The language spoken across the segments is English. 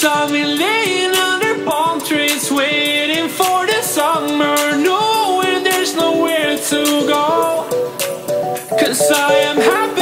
saw me laying under palm trees, waiting for the summer, knowing there's nowhere to go. Cause I am happy.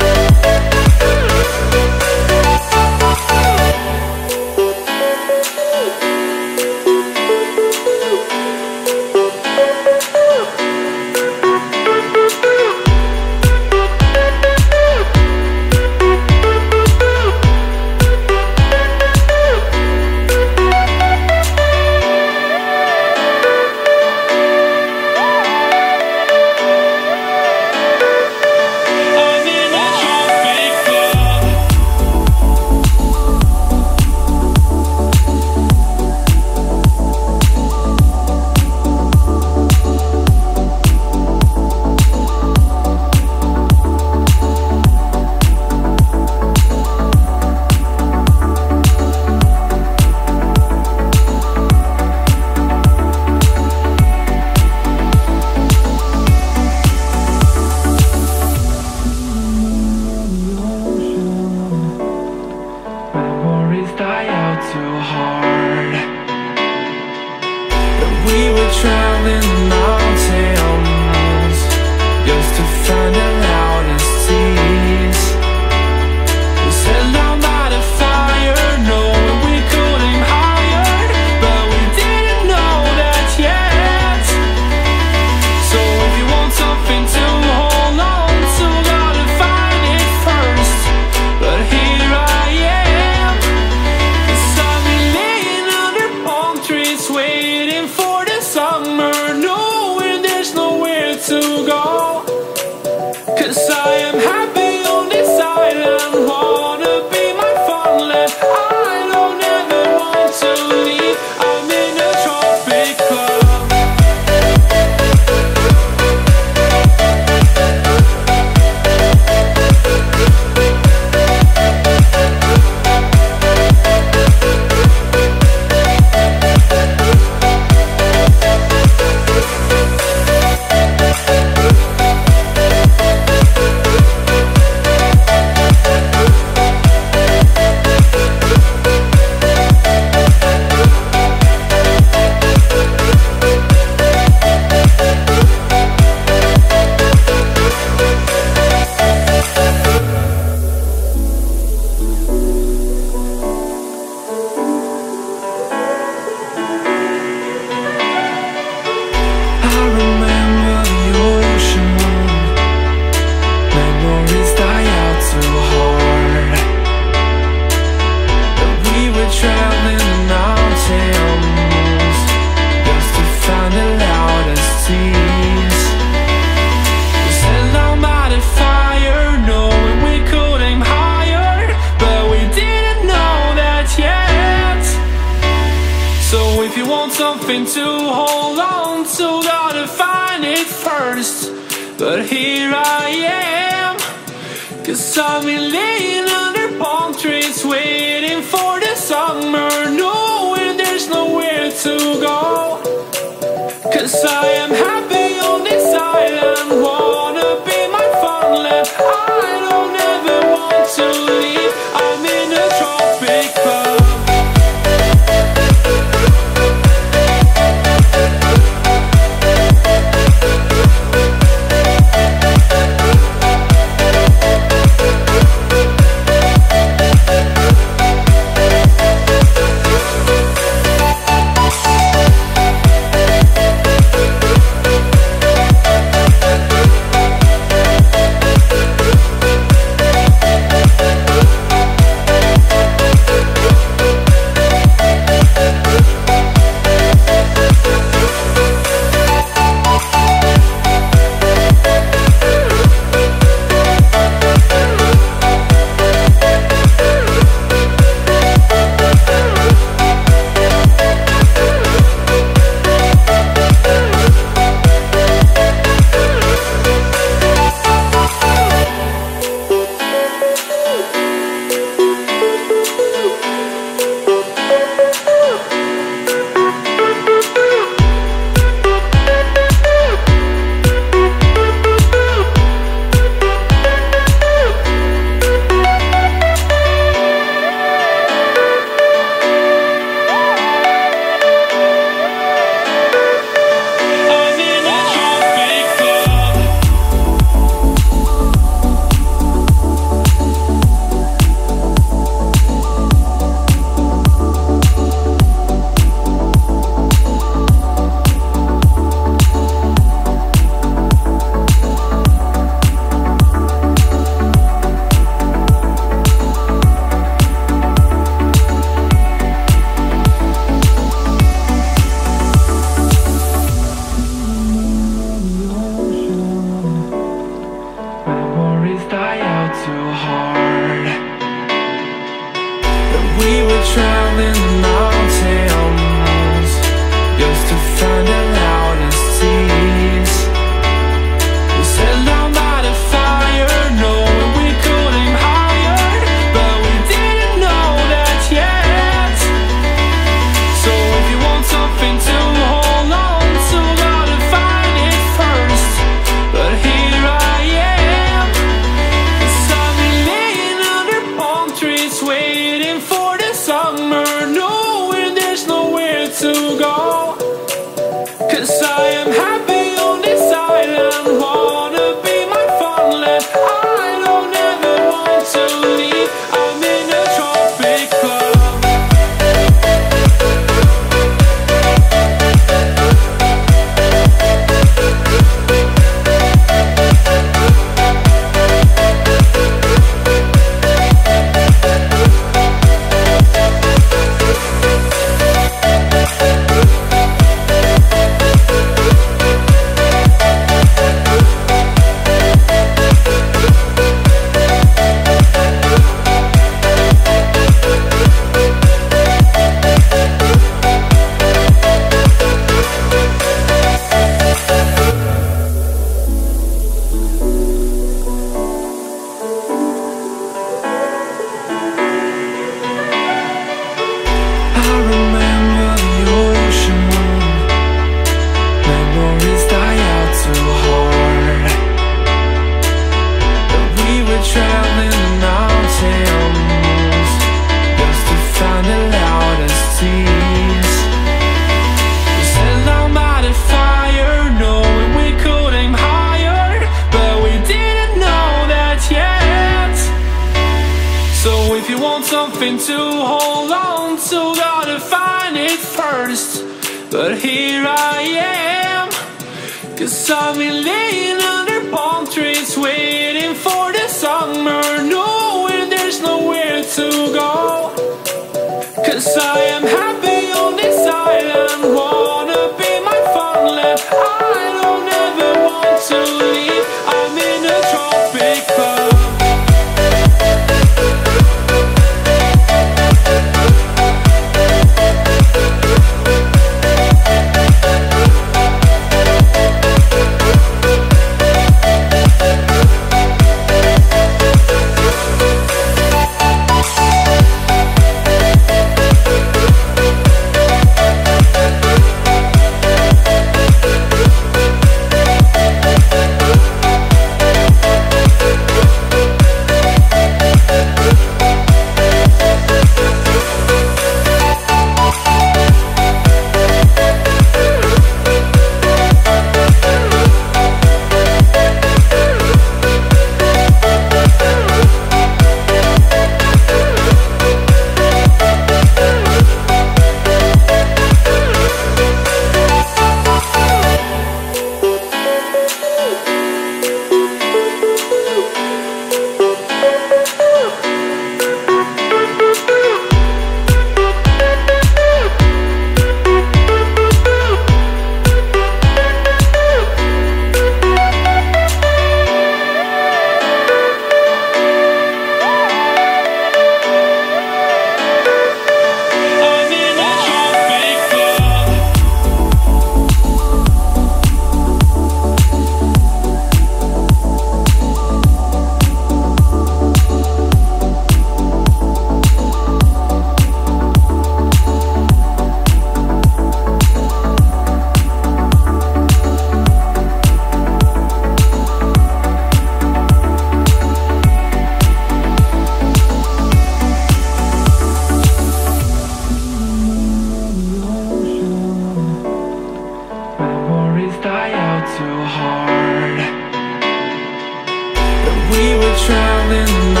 we were traveling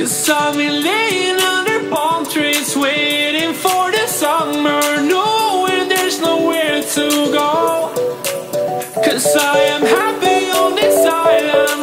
You saw me laying under palm trees Waiting for the summer. Knowing there's nowhere to go. Cause I am happy on this island.